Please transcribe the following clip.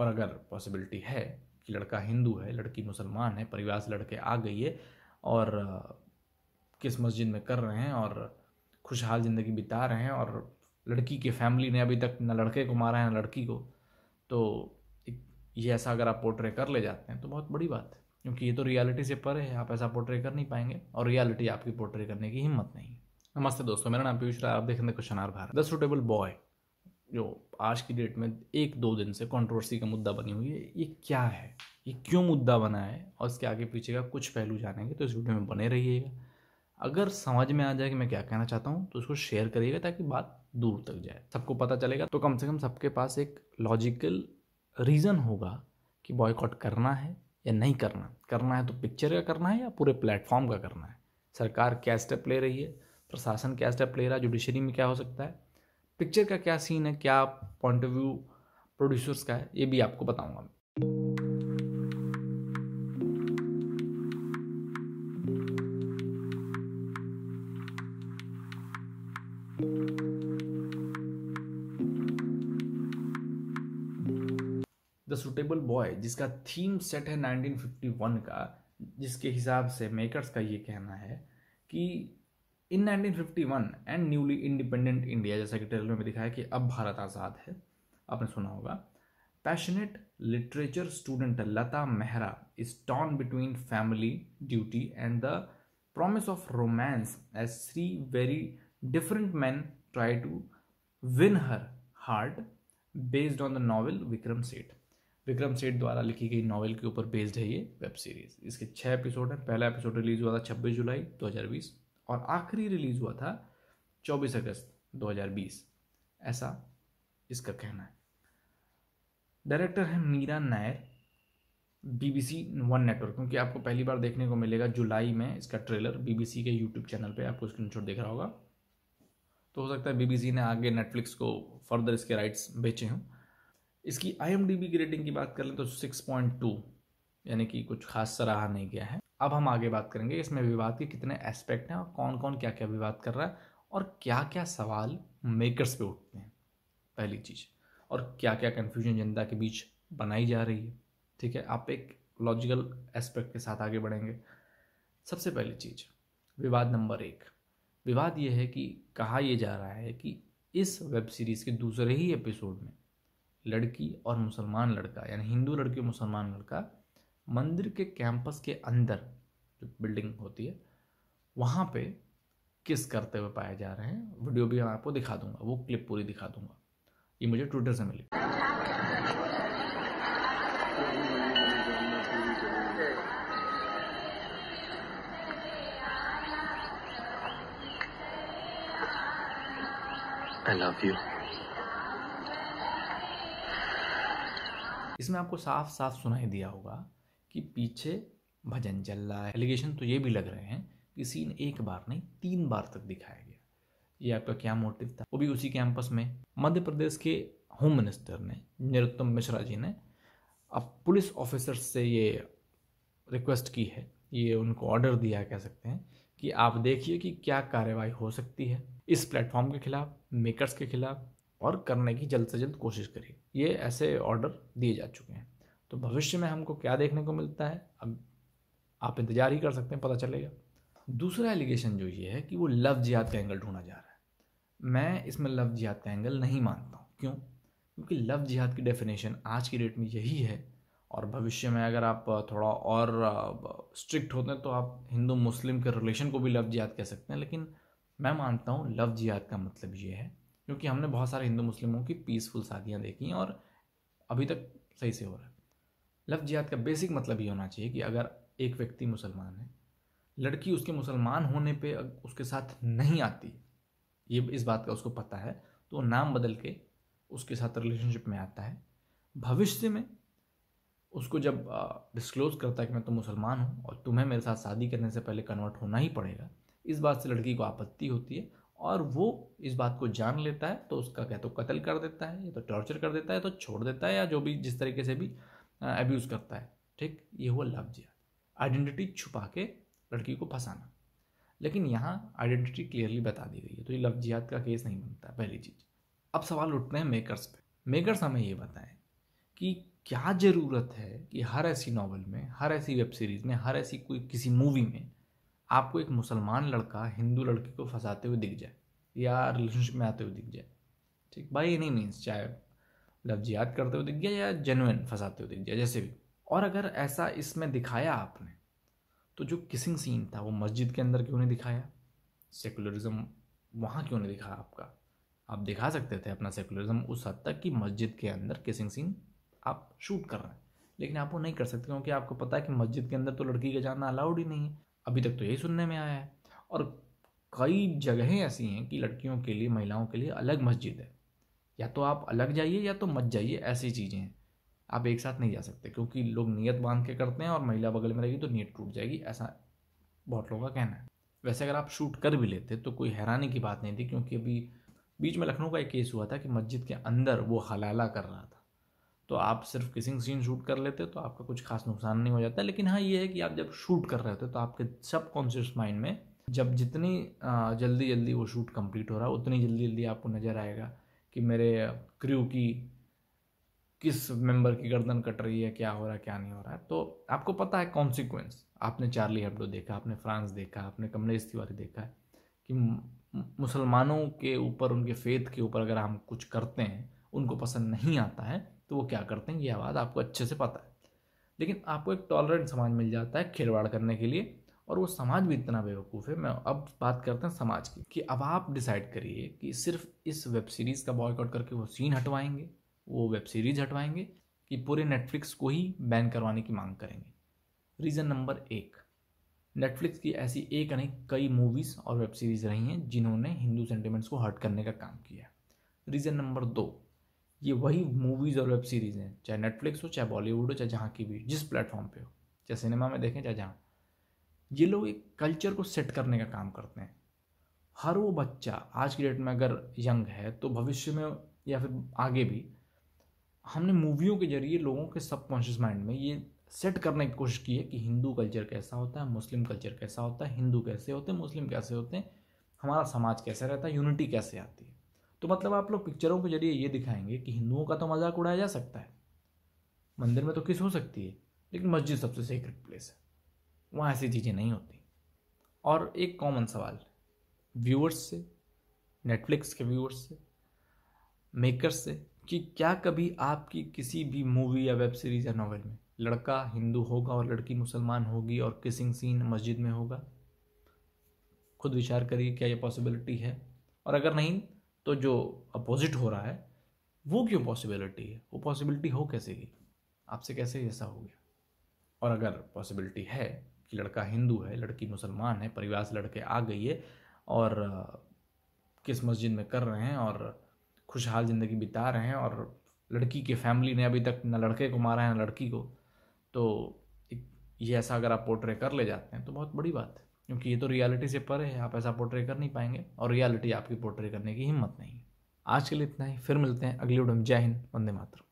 और अगर पॉसिबिलिटी है कि लड़का हिंदू है, लड़की मुसलमान है, परिवार से लड़के आ गई है और किस मस्जिद में कर रहे हैं और खुशहाल ज़िंदगी बिता रहे हैं और लड़की के फैमिली ने अभी तक न लड़के को मारा है, ना लड़की को तो ये ऐसा अगर आप पोर्ट्रे कर ले जाते हैं तो बहुत बड़ी बात है। क्योंकि ये तो रियलिटी से परे है, आप ऐसा पोर्ट्रे कर नहीं पाएँगे और रियलिटी आपकी पोर्ट्रे करने की हिम्मत नहीं नमस्ते दोस्तों, मेरा नाम पीयूष राय, आप देख रहे question are Bharat the suitable boy जो आज की डेट में एक दो दिन से कंट्रोवर्सी का मुद्दा बनी हुई है, ये क्या है? ये क्यों मुद्दा बना है? और इसके आगे पीछे का कुछ पहलू जानेंगे तो इस वीडियो में बने रहिएगा। अगर समझ में आ जाए कि मैं क्या कहना चाहता हूँ तो उसको शेयर करिएगा ताकि बात दूर तक जाए। सबको पता चलेगा तो कम से कम सबके पास एक लॉजिकल रीज़न होगा कि बॉयकॉट करना है या नहीं करना। करना है तो पिक्चर का करना है या पूरे प्लेटफॉर्म का करना है? सरकार क्या स्टेप ले रही है? प्रशासन क्या स्टेप ले रहा है? जुडिशरी में क्या हो सकता है? पिक्चर का क्या सीन है, क्या पॉइंट ऑफ़ व्यू प्रोड्यूसर्स का है, ये भी आपको बताऊँगा मैं। द सुटेबल बॉय जिसका थीम सेट है 1951 का, जिसके हिसाब से मेकर्स का ये कहना है कि in 1951 and newly independent India जैसा कि ट्रेलर में दिखाया कि अब भारत आज़ाद है, आपने सुना होगा। Passionate literature student Lata Mehra is torn between family duty and the promise of romance as three very different men try to win her heart based on the novel Vikram Seth Vikram Seth द्वारा लिखी गई novel के ऊपर based है ये web series इसके छः episode हैं। पहला एपिसोड रिलीज़ हुआ था 26 जुलाई 2020 और आखिरी रिलीज़ हुआ था 24 अगस्त 2020 ऐसा इसका कहना है। डायरेक्टर है Mira Nair, BBC one network, क्योंकि आपको पहली बार देखने को मिलेगा जुलाई में इसका ट्रेलर, बीबीसी के यूट्यूब चैनल पे, आपको स्क्रीनशॉट दिख रहा होगा। तो हो सकता है बीबीसी ने आगे नेटफ्लिक्स को फर्दर इसके राइट्स बेचे हों। इसकी आई की रेटिंग की बात कर लें तो सिक्स पॉइंट टू यानी कि कुछ खास सराहा नहीं गया है। अब हम आगे बात करेंगे इसमें विवाद के कितने एस्पेक्ट हैं और कौन कौन क्या क्या विवाद कर रहा है और क्या क्या सवाल मेकर्स पे उठते हैं। पहली चीज़, और क्या क्या कन्फ्यूज़न जनता के बीच बनाई जा रही है। ठीक है, आप एक लॉजिकल एस्पेक्ट के साथ आगे बढ़ेंगे। सबसे पहली चीज़, विवाद नंबर एक, विवाद ये है कि कहा यह जा रहा है कि इस वेब सीरीज़ के दूसरे ही एपिसोड में लड़की और मुसलमान लड़का, यानी हिंदू लड़की और मुसलमान लड़का मंदिर के कैंपस के अंदर जो बिल्डिंग होती है वहाँ पे किस करते हुए पाए जा रहे हैं वीडियो भी मैं आपको दिखा दूँगा वो क्लिप पूरी दिखा दूँगा ये मुझे ट्विटर से मिली I love you. इसमें आपको साफ़ साफ़ सुनाई दिया होगा कि पीछे भजन चल रहा है। एलिगेशन तो ये भी लग रहे हैं कि सीन एक बार नहीं, तीन बार तक दिखाया गया। ये आपका क्या मोटिव था? वो भी उसी कैंपस में। मध्य प्रदेश के होम मिनिस्टर ने, नरोत्तम मिश्रा जी ने, अब पुलिस ऑफिसर से ये रिक्वेस्ट की है। ये उनको ऑर्डर दिया कह सकते हैं, कि आप देखिए कि क्या कार्रवाई हो सकती है। इस प्लेटफॉर्म के खिलाफ मेकर्स के खिलाफ और करने की जल्द से जल्द कोशिश करिए। ये ऐसे ऑर्डर दिए जा चुके हैं। तो भविष्य में हमको क्या देखने को मिलता है? अब आप इंतज़ार ही कर सकते हैं, पता चलेगा। दूसरा एलिगेशन जो ये है कि वो लव जिहाद का एंगल ढूंढा जा रहा है। मैं इसमें लव जिहाद का एंगल नहीं मानता हूँ। क्यों? क्योंकि लव जिहाद की डेफिनेशन आज की डेट में यही है और भविष्य में अगर आप थोड़ा और स्ट्रिक्ट होते हैं तो आप हिंदू मुस्लिम के रिलेशन को भी लव जिहाद कह सकते हैं। लेकिन मैं मानता हूँ लव जिहाद का मतलब ये है, क्योंकि हमने बहुत सारे हिंदू मुस्लिमों की पीसफुल शादियाँ देखी हैं और अभी तक सही से हो रहा है। लव जिहाद का बेसिक मतलब ये होना चाहिए कि अगर एक व्यक्ति मुसलमान है, लड़की उसके मुसलमान होने पे उसके साथ नहीं आती, ये इस बात का उसको पता है तो वो नाम बदल के उसके साथ रिलेशनशिप में आता है। भविष्य में उसको जब डिस्क्लोज करता है कि मैं तो मुसलमान हूँ और तुम्हें मेरे साथ शादी करने से पहले कन्वर्ट होना ही पड़ेगा, इस बात से लड़की को आपत्ति होती है और वो इस बात को जान लेता है तो उसका क्या तो कत्ल कर देता है, या तो टॉर्चर कर देता है तो छोड़ देता है, या जो भी जिस तरीके से भी अब्यूज़ करता है। ठीक? ये हुआ लव जिहाद। आइडेंटिटी छुपा के लड़की को फंसाना। लेकिन यहाँ आइडेंटिटी क्लियरली बता दी गई है। तो ये लव जिहाद का केस नहीं बनता, पहली चीज़। अब सवाल उठते हैं मेकर्स पे। मेकर्स हमें ये बताएँ कि क्या ज़रूरत है कि हर ऐसी नॉवल में, हर ऐसी वेब सीरीज़ में, हर ऐसी कोई किसी मूवी में आपको एक मुसलमान लड़का, हिंदू लड़की को फंसाते हुए दिख जाए या रिलेशनशिप में आते हुए दिख जाए। ठीक? भाई नहीं मीन्स चाहे लफ्ज याद करते हुए दिख गया या जेनुइन फंसाते हुए दिख गया, जैसे भी। और अगर ऐसा इसमें दिखाया आपने तो जो किसिंग सीन था, वो मस्जिद के अंदर क्यों नहीं दिखाया? सेकुलरिज्म वहाँ क्यों नहीं दिखाया आपका? आप दिखा सकते थे अपना सेकुलरिज्म उस हद तक कि मस्जिद के अंदर किसिंग सीन आप शूट कर रहे हैं। लेकिन आप वो नहीं कर सकते, क्योंकि आपको पता है कि मस्जिद के अंदर तो लड़की का जाना अलाउड ही नहीं है। अभी तक तो यही सुनने में आया है। और कई जगहें ऐसी हैं कि लड़कियों के लिए, महिलाओं के लिए अलग मस्जिद है। या तो आप अलग जाइए या तो मत जाइए, ऐसी चीज़ें हैं। आप एक साथ नहीं जा सकते, क्योंकि लोग नीयत बाँध के करते हैं और महिला बगल में रहेगी तो नीयत टूट जाएगी, ऐसा बहुत लोगों का कहना है। वैसे अगर आप शूट कर भी लेते तो कोई हैरानी की बात नहीं थी, क्योंकि अभी बीच में लखनऊ का एक केस हुआ था कि मस्जिद के अंदर वो हलाला कर रहा था। तो आप सिर्फ़ किसिंग सीन शूट कर लेते तो आपका कुछ खास नुकसान नहीं हो जाता, लेकिन हाँ ये है कि आप जब शूट कर रहे होते तो आपके सब कॉन्शियस माइंड में जब जितनी जल्दी जल्दी वो शूट कंप्लीट हो रहा है उतनी जल्दी जल्दी आपको नज़र आएगा। कि मेरे क्रू की किस मेंबर की गर्दन कट रही है, क्या हो रहा है, क्या नहीं हो रहा है। तो आपको पता है कॉन्सिक्वेंस आपने चार्ली हेब्डो देखा, आपने फ्रांस देखा, आपने कमलेश तिवारी देखा है कि मुसलमानों के ऊपर, उनके फेथ के ऊपर अगर हम कुछ करते हैं, उनको पसंद नहीं आता है तो वो क्या करते हैं, ये आवाज़ आपको अच्छे से पता है। लेकिन आपको एक टॉलरेंट समाज मिल जाता है खिलवाड़ करने के लिए। और वो समाज भी इतना बेवकूफ़ है। मैं अब बात करते हैं समाज की, कि अब आप डिसाइड करिए कि सिर्फ़ इस वेब सीरीज़ का बॉयकआउट करके वो सीन हटवाएँगे, वो वेब सीरीज़ हटवाएँगे, कि पूरे नेटफ्लिक्स को ही बैन करवाने की मांग करेंगे। रीज़न नंबर एक नेटफ्लिक्स की ऐसी एक अनेक कई मूवीज़ और वेब सीरीज़ रही हैं जिन्होंने हिंदू सेंटिमेंट्स को हर्ट करने का काम किया रीज़न नंबर दो, ये वही मूवीज़ और वेब सीरीज़ हैं, चाहे नेटफ्लिक्स हो, चाहे बॉलीवुड हो, चाहे जहाँ की भी, जिस प्लेटफॉर्म पे हो। चाहे सिनेमा में देखें, चाहे जहाँ। ये लोग एक कल्चर को सेट करने का काम करते हैं। हर वो बच्चा, आज की डेट में अगर यंग है तो भविष्य में या फिर आगे भी, हमने मूवियों के ज़रिए लोगों के सबकॉन्शियस माइंड में ये सेट करने की कोशिश की है कि हिंदू कल्चर कैसा होता है, मुस्लिम कल्चर कैसा होता है, हिंदू कैसे होते हैं, मुस्लिम कैसे होते हैं, हमारा समाज कैसे रहता है, यूनिटी कैसे आती है। तो मतलब आप लोग पिक्चरों के ज़रिए ये दिखाएँगे कि हिंदुओं का तो मज़ाक उड़ाया जा सकता है, मंदिर में तो किस हो सकती है, लेकिन मस्जिद सबसे सीक्रेट प्लेस है। वहाँ ऐसी चीज़ें नहीं होती। और एक कॉमन सवाल व्यूअर्स से नेटफ्लिक्स के व्यूअर्स से मेकर्स से, कि क्या कभी आपकी किसी भी मूवी या वेब सीरीज़ या नॉवेल में लड़का हिंदू होगा और लड़की मुसलमान होगी और किसिंग सीन मस्जिद में होगा? खुद विचार करिए क्या ये पॉसिबिलिटी है? और अगर नहीं तो जो अपोजिट हो रहा है, वो क्यों पॉसिबिलिटी है? वो पॉसिबिलिटी हो कैसे की आपसे कैसे ऐसा हो गया? और अगर पॉसिबिलिटी है कि लड़का हिंदू है, लड़की मुसलमान है, परिवार से लड़के आ गई है और किस मस्जिद में कर रहे हैं और खुशहाल ज़िंदगी बिता रहे हैं और लड़की के फैमिली ने अभी तक न लड़के को मारा है, न लड़की को। तो ये ऐसा अगर आप पोर्ट्रे कर ले जाते हैं तो बहुत बड़ी बात है, क्योंकि ये तो रियलिटी से परे है, आप ऐसा पोर्ट्रे कर नहीं पाएँगे और रियलिटी आपकी पोर्ट्रे करने की हिम्मत नहीं आज के लिए इतना ही, फिर मिलते हैं अगली वीडियो में। जय हिंद, वंदे मातरम।